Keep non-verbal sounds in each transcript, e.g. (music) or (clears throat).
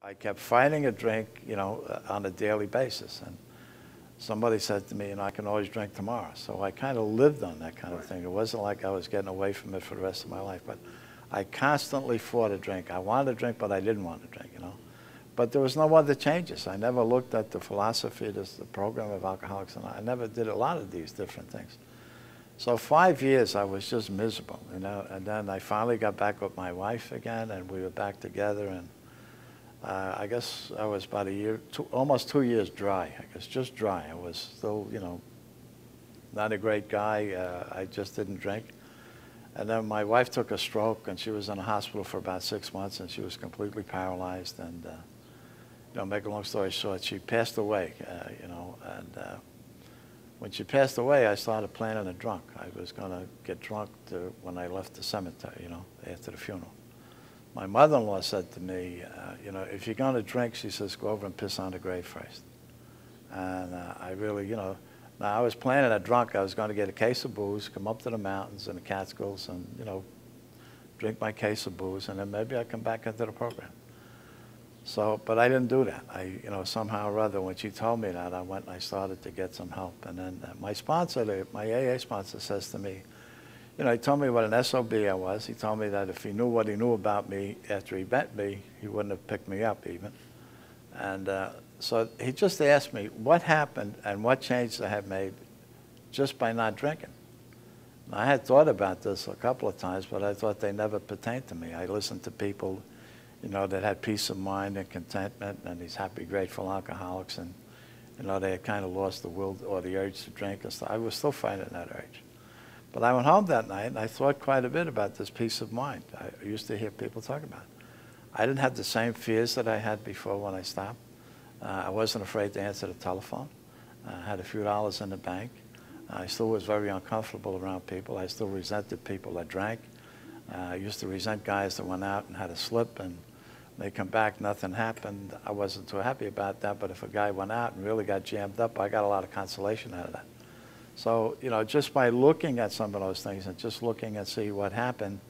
I kept fighting a drink, you know, uh, on a daily basis. And somebody said to me, you know, I can always drink tomorrow. So I kind of lived on that kind of thing. It wasn't like I was getting away from it for the rest of my life. But I constantly fought a drink. I wanted to drink, but I didn't want to drink, you know. But there was no other changes. I never looked at the philosophy, this, the program of Alcoholics and I never did a lot of these different things. So five years I was just miserable, you know. And then I finally got back with my wife again, and we were back together. And uh, I guess I was about a year, two, almost two years dry. I guess just dry. I was still, you know, not a great guy. Uh, I just didn't drink. And then my wife took a stroke, and she was in a hospital for about six months, and she was completely paralyzed. And uh, you know, make a long story short, she passed away. Uh, you know, and uh, when she passed away, I started planning a drunk. I was going to get drunk to, when I left the cemetery. You know, after the funeral my mother-in-law said to me, uh, you know, if you're going to drink, she says, go over and piss on the grave first. And uh, I really, you know, now I was planning a drunk. I was going to get a case of booze, come up to the mountains and the Catskills and, you know, drink my case of booze, and then maybe I'd come back into the program. So, but I didn't do that. I, you know, somehow or other, when she told me that, I went and I started to get some help. And then uh, my sponsor, my AA sponsor says to me, you know, he told me what an SOB I was. He told me that if he knew what he knew about me after he met me, he wouldn't have picked me up even. And uh, so he just asked me what happened and what changes I had made just by not drinking. I had thought about this a couple of times, but I thought they never pertained to me. I listened to people, you know, that had peace of mind and contentment and these happy, grateful alcoholics, and you know, they had kind of lost the will or the urge to drink and stuff. I was still fighting that urge. But I went home that night and I thought quite a bit about this peace of mind. I used to hear people talk about it. I didn't have the same fears that I had before when I stopped. Uh, I wasn't afraid to answer the telephone. I had a few dollars in the bank. I still was very uncomfortable around people. I still resented people that drank. Uh, I used to resent guys that went out and had a slip and they come back, nothing happened. I wasn't too happy about that, but if a guy went out and really got jammed up, I got a lot of consolation out of that. So, you know, just by looking at some of those things and just looking and see what happened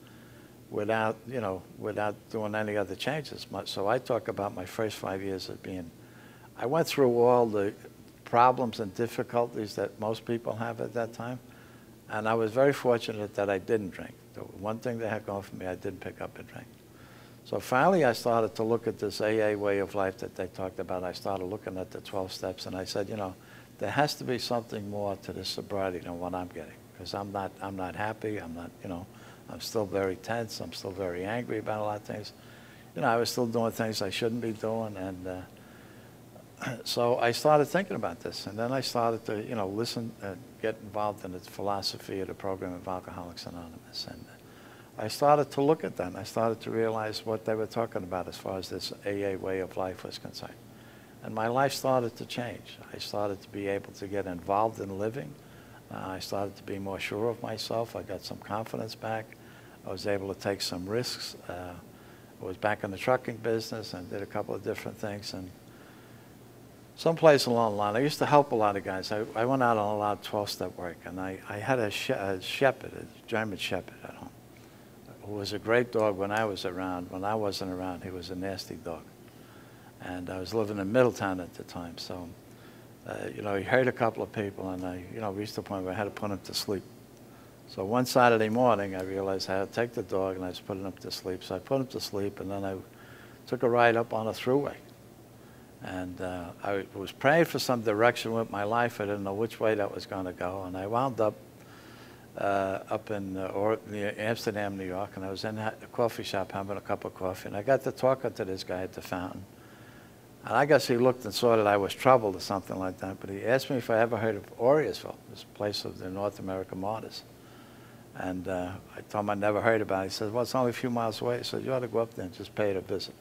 without, you know, without doing any other changes. Much so I talk about my first five years of being, I went through all the problems and difficulties that most people have at that time. And I was very fortunate that I didn't drink. The one thing that had gone for me, I didn't pick up a drink. So finally, I started to look at this AA way of life that they talked about. I started looking at the 12 steps, and I said, you know, there has to be something more to this sobriety than what I'm getting because I'm not, I'm not happy. I'm not, you know, I'm still very tense. I'm still very angry about a lot of things. You know, I was still doing things I shouldn't be doing. And uh, (clears throat) so I started thinking about this. And then I started to, you know, listen and get involved in the philosophy of the program of Alcoholics Anonymous. And I started to look at that. I started to realize what they were talking about as far as this AA way of life was concerned. And my life started to change. I started to be able to get involved in living. Uh, I started to be more sure of myself. I got some confidence back. I was able to take some risks. Uh, I was back in the trucking business and did a couple of different things. And someplace along the line, I used to help a lot of guys. I, I went out on a lot of 12-step work, and I, I had a, she a shepherd, a German shepherd at home, who was a great dog when I was around. When I wasn't around, he was a nasty dog and I was living in Middletown at the time. So, uh, you know, he hurt a couple of people, and I, you know, reached the point where I had to put him to sleep. So one Saturday morning, I realized I had to take the dog and I was putting him to sleep. So I put him to sleep, and then I took a ride up on a thruway. And uh, I was praying for some direction with my life. I didn't know which way that was going to go, and I wound up uh, up in uh, or, near Amsterdam, New York, and I was in a coffee shop having a cup of coffee, and I got to talking to this guy at the fountain. And I guess he looked and saw that I was troubled or something like that. But he asked me if I ever heard of Auriesville, this place of the North American martyrs. And uh, I told him I'd never heard about it. He said, well, it's only a few miles away. Said, you ought to go up there and just pay it a visit.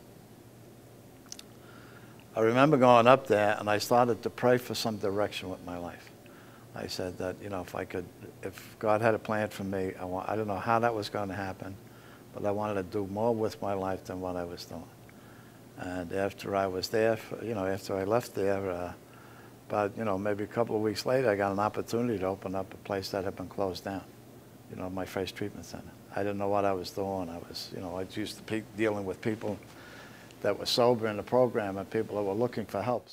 I remember going up there and I started to pray for some direction with my life. I said that, you know, if I could, if God had a plan for me, I, want, I don't know how that was going to happen, but I wanted to do more with my life than what I was doing. And after I was there, you know, after I left there, uh, about, you know, maybe a couple of weeks later, I got an opportunity to open up a place that had been closed down, you know, my first treatment center. I didn't know what I was doing. I was, you know, I was used to dealing with people that were sober in the program and people that were looking for help.